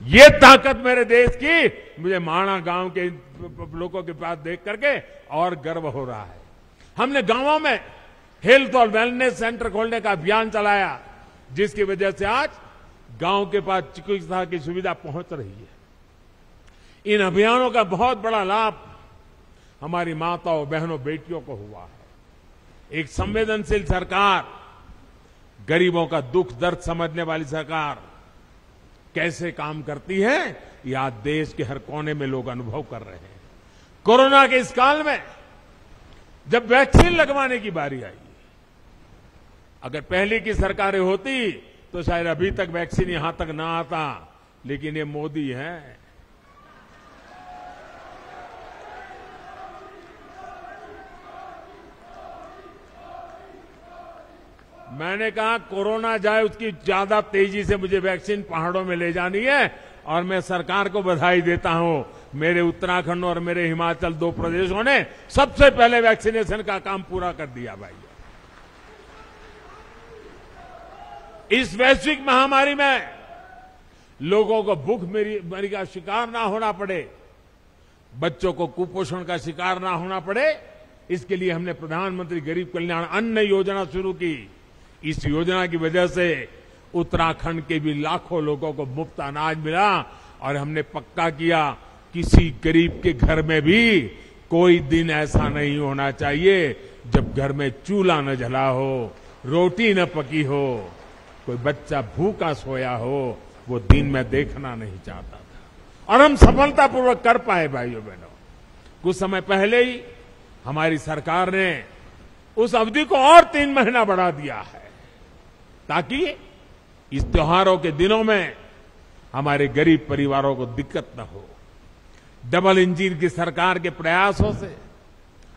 ये ताकत मेरे देश की, मुझे माणा गाँव के लोगों के पास देख करके और गर्व हो रहा है। हमने गाँवों में हेल्थ और वेलनेस सेंटर खोलने का अभियान चलाया, जिसकी वजह से आज गाँव के पास चिकित्सा की सुविधा पहुँच रही है। इन अभियानों का बहुत बड़ा लाभ हमारी माताओं, बहनों, बेटियों को हुआ है। एक संवेदनशील सरकार गरीबों का दुख दर्द समझने वाली सरकार कैसे काम करती है? ये आज देश के हर कोने में लोग अनुभव कर रहे हैं। कोरोना के इस काल में जब वैक्सीन लगवाने की बारी आई, अगर पहले की सरकारें होती तो शायद अभी तक वैक्सीन यहाँ तक ना आता, लेकिन ये मोदी है। मैंने कहा, कोरोना जाए, उसकी ज़्यादा तेज़ी से मुझे वैक्सीन पहाड़ों में ले जानी है और मैं सरकार को बधाई देता हूँ। मेरे उत्तराखंड और मेरे हिमाचल दो प्रदेशों ने सबसे पहले वैक्सीनेशन का काम पूरा कर दिया भाई। इस वैश्विक महामारी में लोगों को भूख मरी का शिकार ना होना पड़े, बच्चों को कुपोषण का शिकार ना होना पड़े। इसके लिए हमने प्रधानमंत्री गरीब कल्याण अन्न योजना शुरू की। इस योजना की वजह से उत्तराखंड के भी लाखों लोगों को मुफ़्त अनाज मिला और हमने पक्का किया, किसी गरीब के घर में भी कोई दिन ऐसा नहीं होना चाहिए जब घर में चूल्हा न जला हो, रोटी न पकी हो, कोई बच्चा भूखा सोया हो, वो दिन में देखना नहीं चाहता था। और हम सफलतापूर्वक कर पाए भाइयों बहनों। कुछ समय पहले ही हमारी सरकार ने उस अवधि को और तीन महीना बढ़ा दिया है। ताकि इस त्योहारों के दिनों में हमारे गरीब परिवारों को दिक्कत न हो। डबल इंजन की सरकार के प्रयासों से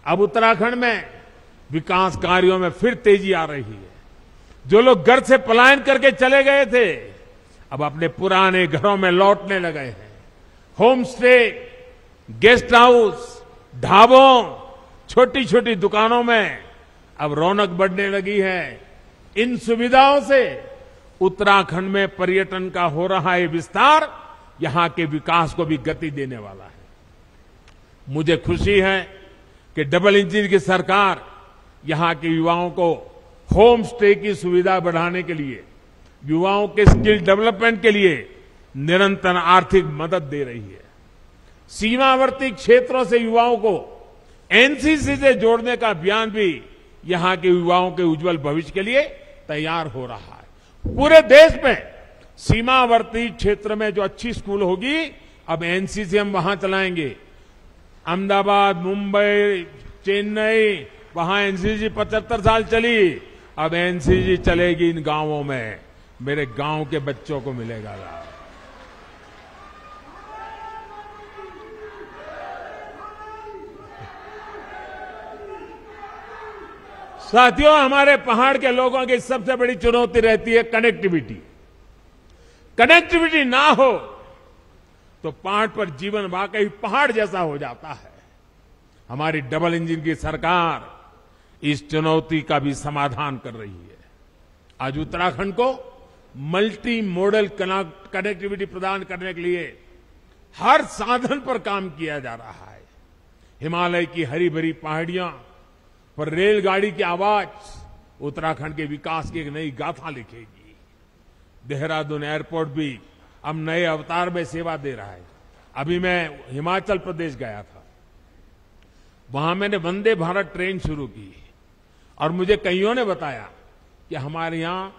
अब उत्तराखंड में विकास कार्यों में फिर तेज़ी आ रही है। जो लोग घर से पलायन करके चले गए थे, अब अपने पुराने घरों में लौटने लगे हैं। होम स्टे, गेस्ट हाउस, ढाबों छोटी छोटी दुकानों में अब रौनक बढ़ने लगी है। इन सुविधाओं से उत्तराखंड में पर्यटन का हो रहा है विस्तार, यहाँ के विकास को भी गति देने वाला है। मुझे खुशी है कि डबल इंजन की सरकार यहाँ के युवाओं को होम स्टे की सुविधा बढ़ाने के लिए, युवाओं के स्किल डेवलपमेंट के लिए निरंतर आर्थिक मदद दे रही है। सीमावर्ती क्षेत्रों से युवाओं को एनसीसी से जोड़ने का अभियान भी यहाँ के युवाओं के उज्जवल भविष्य के लिए तैयार हो रहा है। पूरे देश में सीमावर्ती क्षेत्र में जो अच्छी स्कूल होगी, अब एनसीसी हम वहाँ चलाएँगे। अहमदाबाद, मुंबई, चेन्नई, वहाँ एनसीसी पचहत्तर साल चली। अब एनसीसी चलेगी इन गाँवों में। मेरे गाँव के बच्चों को मिलेगा लाभ। साथियों, हमारे पहाड़ के लोगों की सबसे बड़ी चुनौती रहती है कनेक्टिविटी कनेक्टिविटी ना हो तो पहाड़ पर जीवन वाकई पहाड़ जैसा हो जाता है। हमारी डबल इंजन की सरकार इस चुनौती का भी समाधान कर रही है। आज उत्तराखंड को मल्टी मॉडल कनेक्टिविटी प्रदान करने के लिए हर साधन पर काम किया जा रहा है। हिमालय की हरी भरी पहाड़ियाँ पर रेलगाड़ी की आवाज़ उत्तराखंड के विकास की एक नई गाथा लिखेगी। देहरादून एयरपोर्ट भी अब नए अवतार में सेवा दे रहा है। अभी मैं हिमाचल प्रदेश गया था। वहाँ मैंने वंदे भारत ट्रेन शुरू की और मुझे कईयों ने बताया कि हमारे यहाँ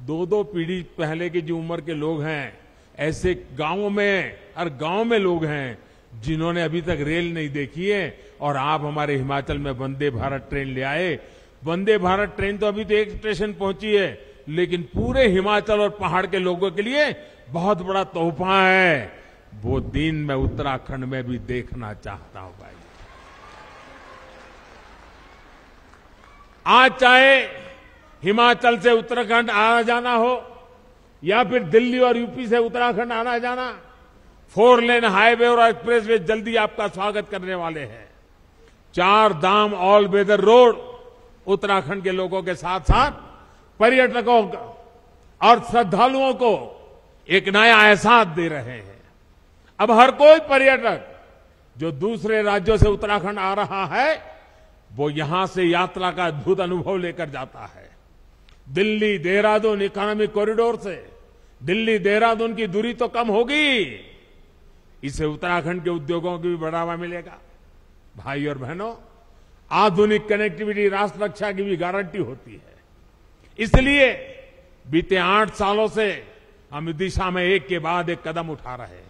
दो दो पीढ़ी पहले की जो उम्र के लोग हैं, ऐसे गाँवों में हर गाँव में लोग हैं जिन्होंने अभी तक रेल नहीं देखी है, और आप हमारे हिमाचल में वंदे भारत ट्रेन ले आए। वंदे भारत ट्रेन तो अभी तो एक स्टेशन पहुँची है, लेकिन पूरे हिमाचल और पहाड़ के लोगों के लिए बहुत बड़ा तोहफा है। वो दिन मैं उत्तराखंड में भी देखना चाहता हूँ भाई। आज चाहे हिमाचल से उत्तराखंड आना जाना हो, या फिर दिल्ली और यूपी से उत्तराखंड आना जाना फोर लेन हाईवे और एक्सप्रेस वे जल्दी आपका स्वागत करने वाले हैं। Char Dham all weather road, Uttarakhand के लोगों के साथ साथ पर्यटकों और श्रद्धालुओं को एक नया एहसास दे रहे हैं। अब हर कोई पर्यटक जो दूसरे राज्यों से उत्तराखंड आ रहा है, वो यहाँ से यात्रा का अद्भुत अनुभव लेकर जाता है। दिल्ली, देहरादून इकोनॉमिक कॉरिडोर से, दिल्ली, देहरादून की दूरी तो कम होगी इससे उत्तराखंड के उद्योगों को भी बढ़ावा मिलेगा। भाई और बहनों, आधुनिक कनेक्टिविटी राष्ट्र रक्षा की भी गारंटी होती है। इसलिए बीते आठ सालों से हम दिशा में एक के बाद एक कदम उठा रहे हैं।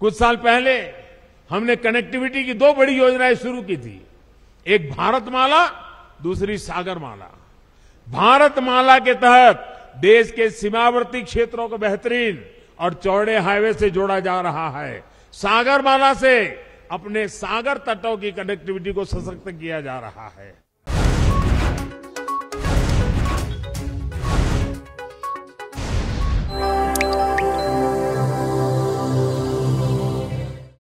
कुछ साल पहले हमने कनेक्टिविटी की दो बड़ी योजनाएँ शुरू की थी। एक भारतमाला, दूसरी सागरमाला। भारतमाला के तहत देश के सीमावर्ती क्षेत्रों को बेहतरीन और चौड़े हाईवे से जोड़ा जा रहा है। सागरमाला से अपने सागर तटों की कनेक्टिविटी को सशक्त किया जा रहा है।